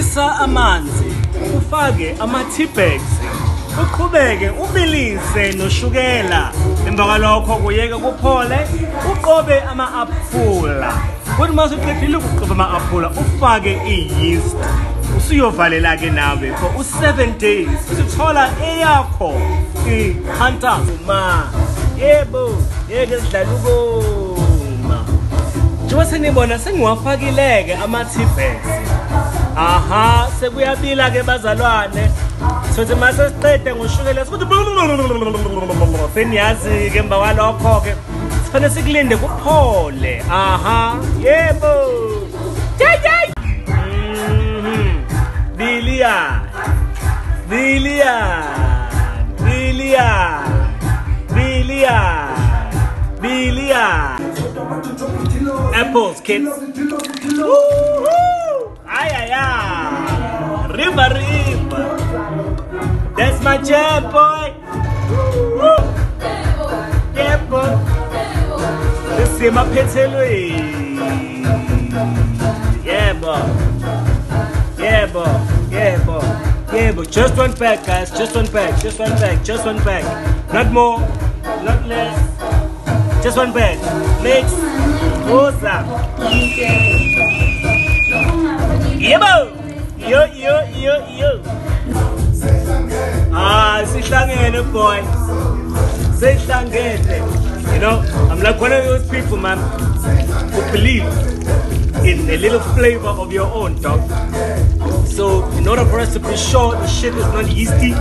bilisa amanzi ufake ama-tea bags uqhubeke ubilise noshukela. Emva kwalokho kuyeke kuphole uqobe ama-aphula. Kuthi uma usuqedile ukuqoba ama-aphula ufake i-yeast. Usuyovalela-ke nawe for u-seven days. Usuthola eyakho i-hunters ma yebo yeke sidlala ukoma. Njengoba senibona sengiwafakile-ke ama-tibes aha sekuyabila-ke bazalwane sothi uma sesiqede ngoshukela sikuthi seniyazi-ke emva kwalokho-ke sifanele sikulinde kuphole aha yebo Yay, Mhm. Bilian Bilian Bilian Bilian Bilian Apples kids Woo-hoo. That's my jam boy. Woo. Yeah boy. Sisemaphethelweni Yebo Yebo Yebo Yebo Just one pack guys. Just one pack. Just one pack. Just one pack. Not more. Not less. Just one pack. Mix. Woza sihlangene boy. You know I'm like one of those people man who believe in a little flavor of your own dog. So in order for us to be sure the shit is not yeasty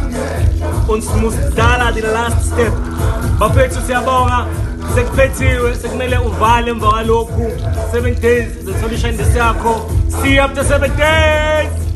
uns muss dala the last step. Bafethu siyabonga. Sekuphethiwe sekumele uvale emva kwalokhu. 7 days the ishandisi yakho. See you after 7 days